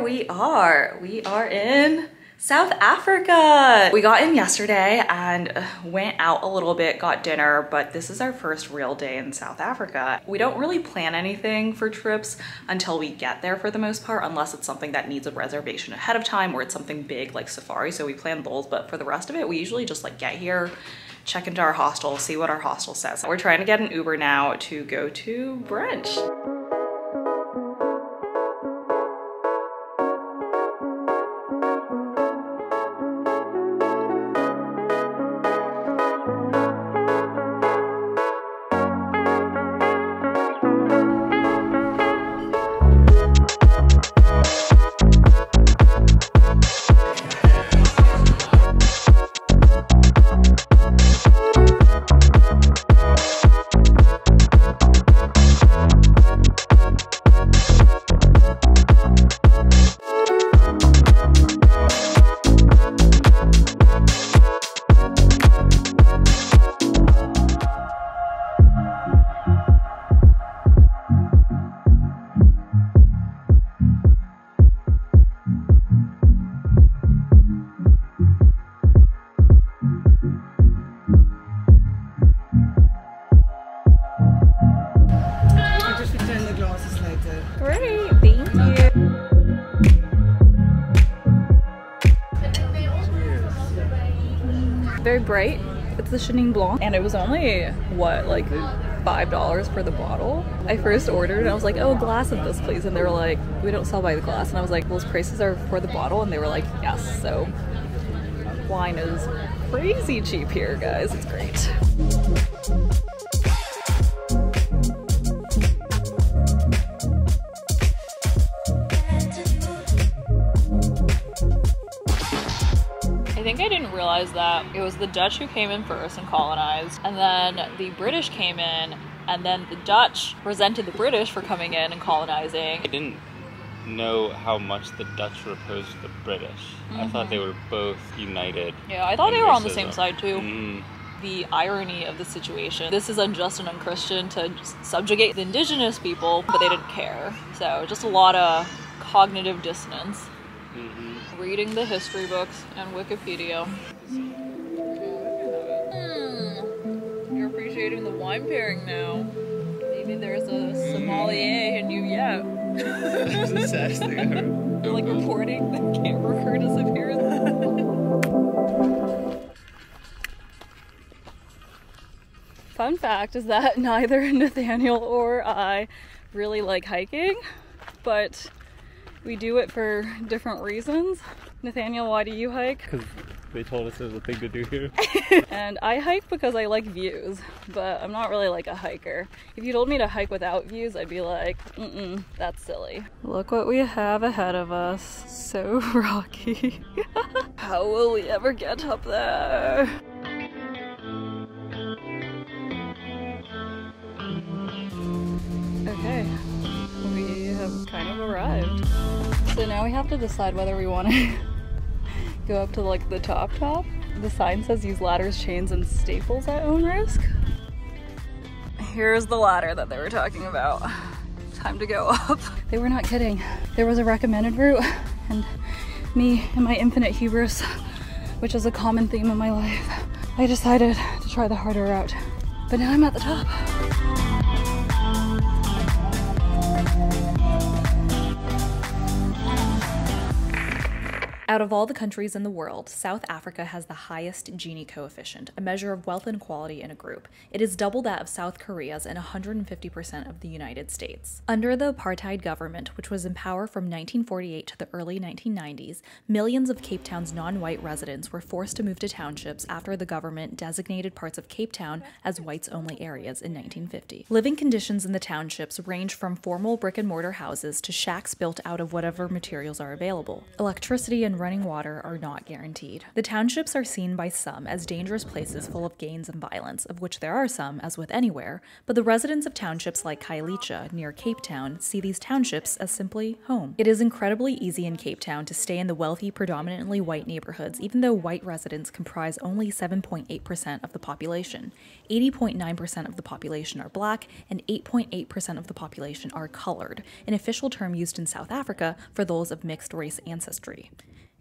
we are. We are in South Africa. We got in yesterday and uh, went out a little bit, got dinner, but this is our first real day in South Africa. We don't really plan anything for trips until we get there for the most part, unless it's something that needs a reservation ahead of time or it's something big like safari. So we plan those, but for the rest of it, we usually just like get here, check into our hostel, see what our hostel says. We're trying to get an Uber now to go to brunch. Very bright. It's the Chenin Blanc, and it was only what like five dollars for the bottle. I first ordered, and I was like, "Oh, a glass of this, please," and they were like, "We don't sell by the glass," and I was like, "Those prices are for the bottle," and they were like, "Yes." So wine is crazy cheap here, guys. It's great. Think I didn't realize that it was the Dutch who came in first and colonized, and then the British came in, and then the Dutch resented the British for coming in and colonizing. I didn't know how much the Dutch were opposed to the British. I thought they were both united. Yeah, I thought they were on the same side too. Mm. The irony of the situation. This is unjust and unchristian to subjugate the indigenous people, but they didn't care. So just a lot of cognitive dissonance. Mhm. Reading the history books and Wikipedia. Hmm. You're appreciating the wine pairing now. Maybe there's a sommelier in you yet. That's the saddest thing I heard. You're like reporting the camera crew disappears. Fun fact is that neither Nathaniel or I really like hiking, but we do it for different reasons. Nathaniel, why do you hike? Because they told us it was a thing to do here. And I hike because I like views, but I'm not really like a hiker. If you told me to hike without views, I'd be like, mm-mm, that's silly. Look what we have ahead of us. So rocky. How will we ever get up there? Okay, we have kind of arrived. So now we have to decide whether we want to go up to like the top top. The sign says use ladders, chains, and staples at own risk. Here's the ladder that they were talking about. Time to go up. They were not kidding. There was a recommended route, and me and my infinite hubris, which is a common theme in my life, I decided to try the harder route. But now I'm at the top. Out of all the countries in the world, South Africa has the highest Gini coefficient, a measure of wealth inequality in a group. It is double that of South Korea's and 150% of the United States. Under the apartheid government, which was in power from 1948 to the early 1990s, millions of Cape Town's non white residents were forced to move to townships after the government designated parts of Cape Town as whites only areas in 1950. Living conditions in the townships range from formal brick and mortar houses to shacks built out of whatever materials are available. Electricity and running water are not guaranteed. The townships are seen by some as dangerous places full of gangs and violence, of which there are some, as with anywhere, but the residents of townships like Khayelitsha, near Cape Town, see these townships as simply home. It is incredibly easy in Cape Town to stay in the wealthy, predominantly white neighborhoods, even though white residents comprise only 7.8% of the population. 80.9% of the population are black, and 8.8% of the population are colored, an official term used in South Africa for those of mixed race ancestry.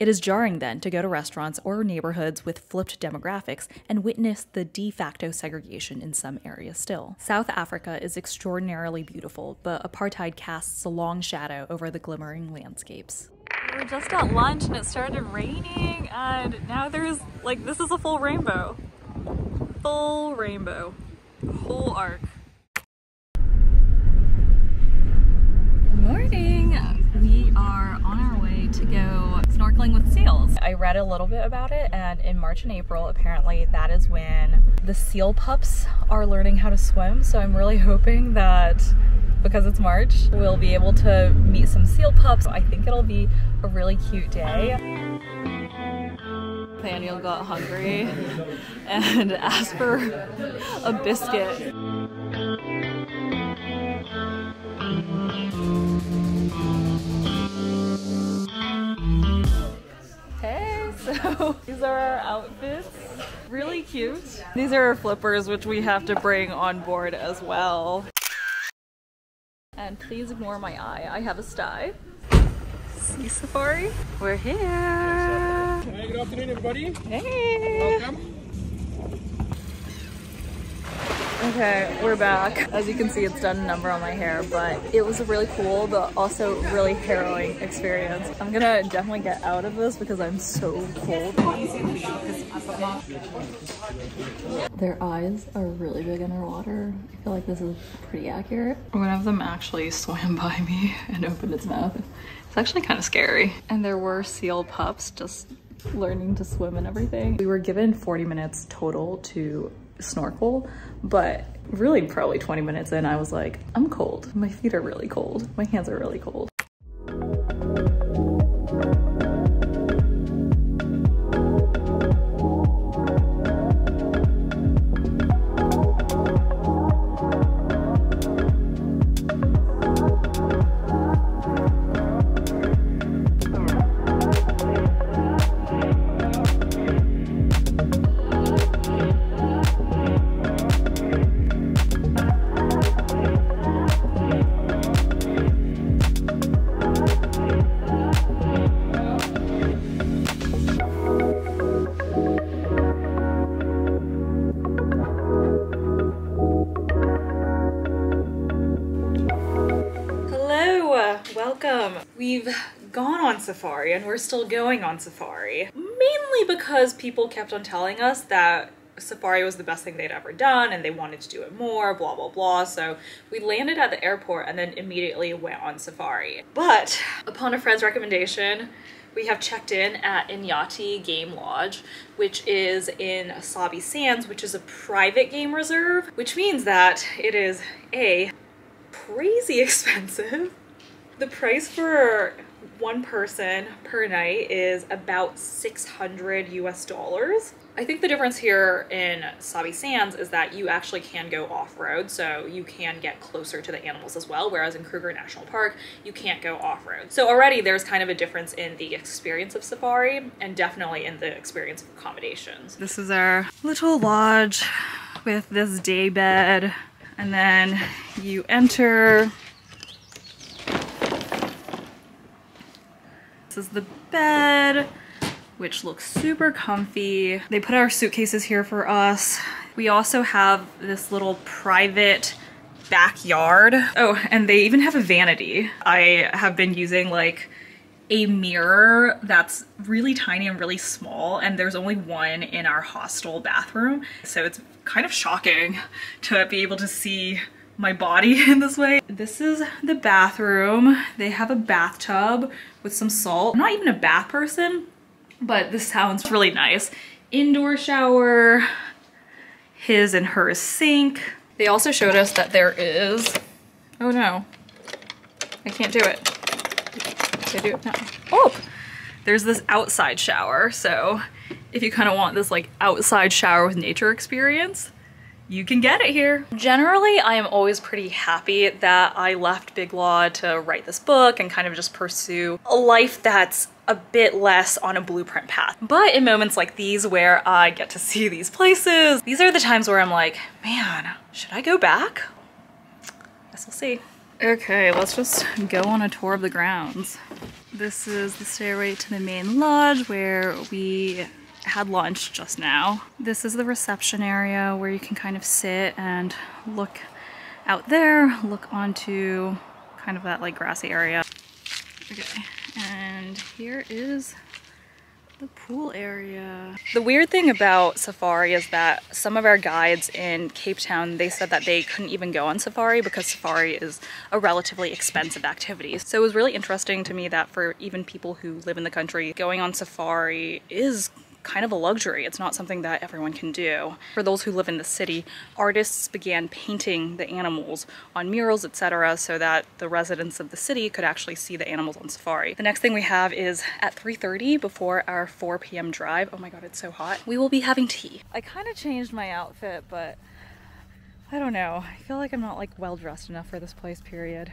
It is jarring then to go to restaurants or neighborhoods with flipped demographics and witness the de facto segregation in some areas still. South Africa is extraordinarily beautiful, but apartheid casts a long shadow over the glimmering landscapes. We are just at lunch and it started raining and now there's like this is a full rainbow. Full rainbow. Whole arc. Morning! We are to go snorkeling with seals. I read a little bit about it and in March and April apparently that is when the seal pups are learning how to swim so I'm really hoping that because it's March we'll be able to meet some seal pups. I think it'll be a really cute day. Daniel got hungry and asked for a biscuit. So these are our outfits. Really cute. These are our flippers, which we have to bring on board as well. And please ignore my eye. I have a sty. Sea safari. We're here. Hey, good afternoon, everybody. Hey. Welcome. Okay, we're back. As you can see, it's done a number on my hair, but it was a really cool, but also really harrowing experience. I'm gonna definitely get out of this because I'm so cold. Their eyes are really big underwater. I feel like this is pretty accurate. One of them actually swam by me and opened its mouth. It's actually kind of scary. And there were seal pups just learning to swim and everything. We were given 40 minutes total to snorkel, but really probably 20 minutes in, I was like, I'm cold. My feet are really cold. My hands are really cold. We've gone on safari and we're still going on safari. Mainly because people kept on telling us that safari was the best thing they'd ever done and they wanted to do it more, blah, blah, blah. So we landed at the airport and then immediately went on safari. But upon a friend's recommendation, we have checked in at Inyati Game Lodge, which is in Sabi Sands, which is a private game reserve, which means that it is A, crazy expensive. The price for one person per night is about 600 US dollars. I think the difference here in Sabi Sands is that you actually can go off-road, so you can get closer to the animals as well, whereas in Kruger National Park, you can't go off-road. So already there's kind of a difference in the experience of safari and definitely in the experience of accommodations. This is our little lodge with this day bed, and then you enter is the bed, which looks super comfy. They put our suitcases here for us. We also have this little private backyard. Oh, and they even have a vanity. I have been using like a mirror that's really tiny and really small and there's only one in our hostel bathroom. So it's kind of shocking to be able to see my body in this way. This is the bathroom. They have a bathtub with some salt. I'm not even a bath person, but this sounds really nice. Indoor shower, his and her sink. They also showed us that there is, oh no, I can't do it. I do it now? Oh, there's this outside shower. So if you kind of want this like outside shower with nature experience, you can get it here. Generally, I am always pretty happy that I left Big Law to write this book and kind of just pursue a life that's a bit less on a blueprint path. But in moments like these where I get to see these places, these are the times where I'm like, man, should I go back? Guess we'll see. Okay, let's just go on a tour of the grounds. This is the stairway to the main lodge where we had lunch just now. This is the reception area where you can kind of sit and look out there, look onto kind of that like grassy area. Okay, and here is the pool area. The weird thing about safari is that some of our guides in Cape Town, they said that they couldn't even go on safari because safari is a relatively expensive activity. So it was really interesting to me that for even people who live in the country, going on safari is kind of a luxury. It's not something that everyone can do. For those who live in the city, artists began painting the animals on murals, etc., so that the residents of the city could actually see the animals on safari. The next thing we have is at 3.30 before our 4 p.m. drive. Oh my god, it's so hot. We will be having tea. I kind of changed my outfit, but I don't know. I feel like I'm not like well dressed enough for this place, period.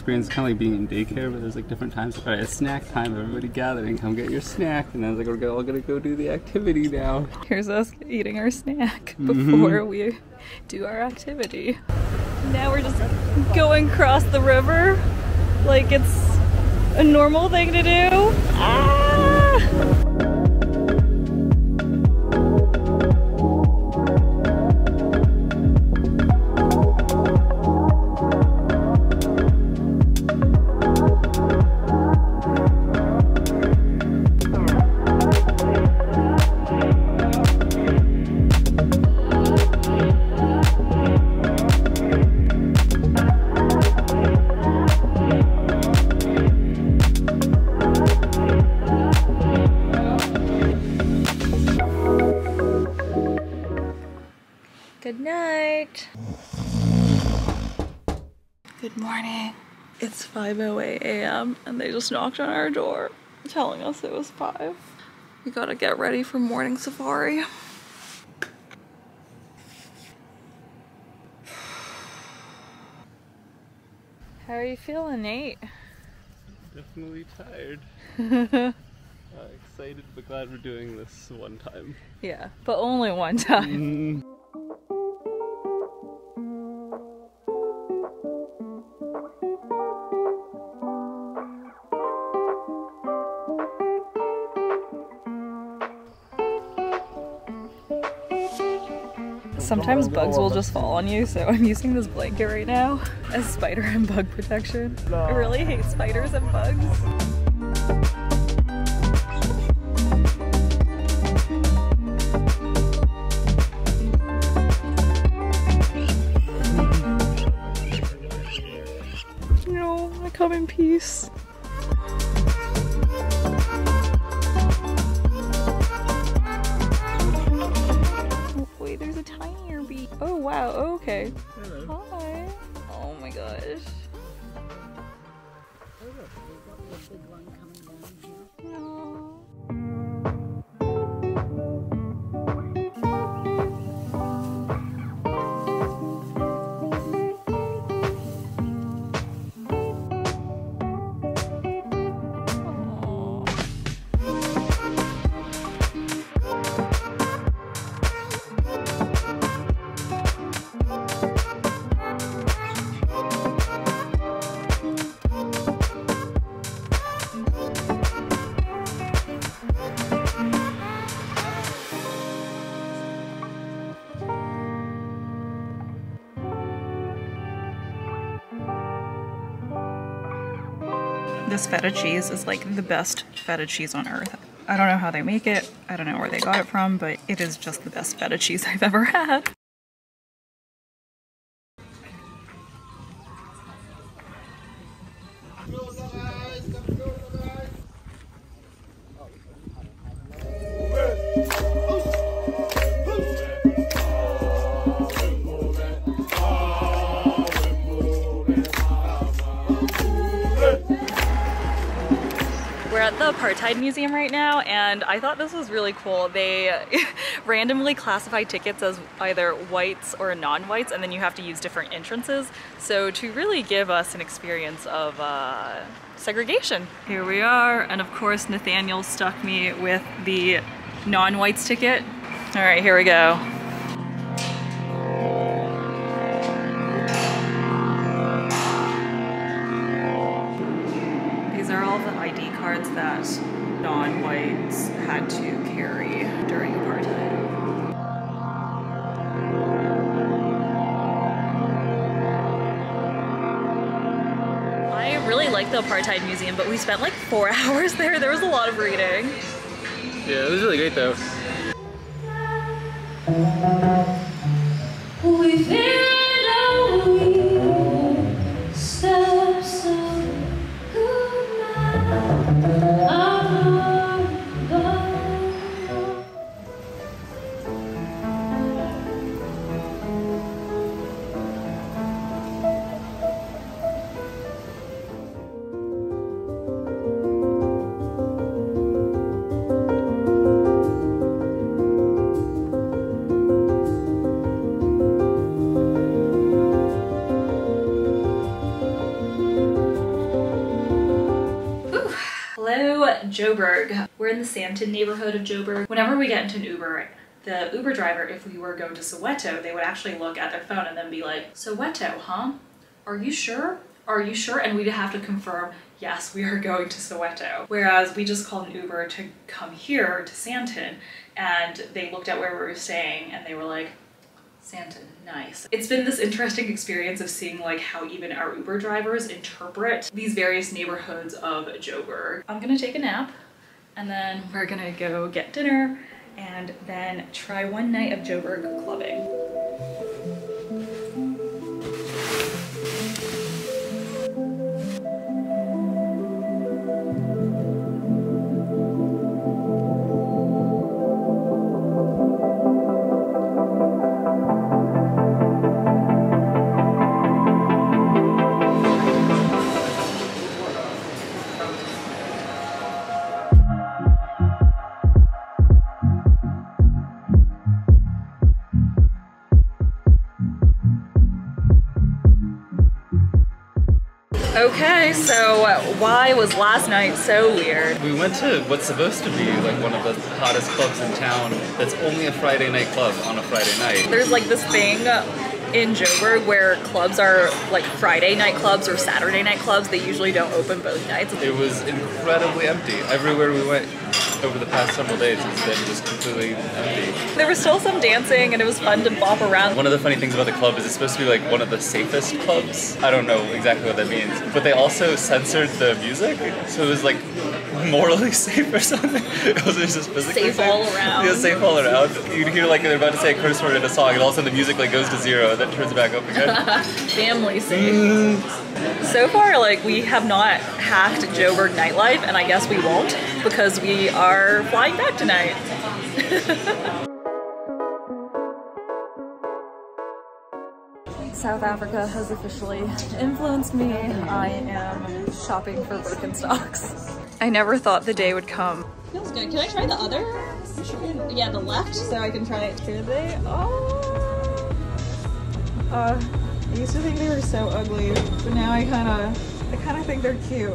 Experience kind of like being in daycare, but there's like different times. All right, it's snack time. Everybody gathering, come get your snack. And I was like, we're all gonna go do the activity now. Here's us eating our snack before we do our activity. Now we're just going across the river like it's a normal thing to do. Ah! 5.08 a.m. and they just knocked on our door telling us it was 5. We gotta get ready for morning safari. How are you feeling, Nate? Definitely tired. uh, excited, but glad we're doing this one time. Yeah, but only one time. Mm. Sometimes bugs will just fall on you, so I'm using this blanket right now as spider and bug protection. I really hate spiders and bugs. Oh my gosh. Aw. This feta cheese is like the best feta cheese on earth. I don't know how they make it. I don't know where they got it from, but it is just the best feta cheese I've ever had. Apartheid Museum right now and I thought this was really cool. They randomly classify tickets as either whites or non-whites and then you have to use different entrances. So to really give us an experience of uh, segregation. Here we are and of course Nathaniel stuck me with the non-whites ticket. All right, here we go. Cards that non-whites had to carry during apartheid. I really like the Apartheid Museum, but we spent like four hours there. There was a lot of reading. Yeah, it was really great though. Joburg. We're in the Sandton neighborhood of Joburg. Whenever we get into an Uber, the Uber driver, if we were going to Soweto, they would actually look at their phone and then be like, Soweto, huh? Are you sure? Are you sure? And we'd have to confirm, yes, we are going to Soweto. Whereas we just called an Uber to come here to Sandton and they looked at where we were staying and they were like, Sandton, nice. It's been this interesting experience of seeing like how even our Uber drivers interpret these various neighborhoods of Joburg. I'm gonna take a nap and then we're gonna go get dinner and then try one night of Joburg clubbing. Why was last night so weird? We went to what's supposed to be like one of the hottest clubs in town that's only a Friday night club on a Friday night. There's like this thing in Joburg where clubs are like Friday night clubs or Saturday night clubs. They usually don't open both nights. It was incredibly empty. Everywhere we went over the past several days, it's been just completely empty. There was still some dancing and it was fun to bop around. One of the funny things about the club is it's supposed to be like one of the safest clubs. I don't know exactly what that means, but they also censored the music, so it was like morally safe or something. It wasn't just physically Safe all around. Yeah, safe all around. You'd hear like they're about to say a curse word in a song, and all of a sudden the music like goes to zero, and then turns back up again. Family safe. Mm. So far, like we have not hacked Joburg nightlife, and I guess we won't because we are flying back tonight. South Africa has officially influenced me. I am shopping for Birkenstocks. I never thought the day would come. Feels good. Can I try the other? Yeah, the left, so I can try it. Here they are. Uh, I used to think they were so ugly, but now I kind of, I kind of think they're cute.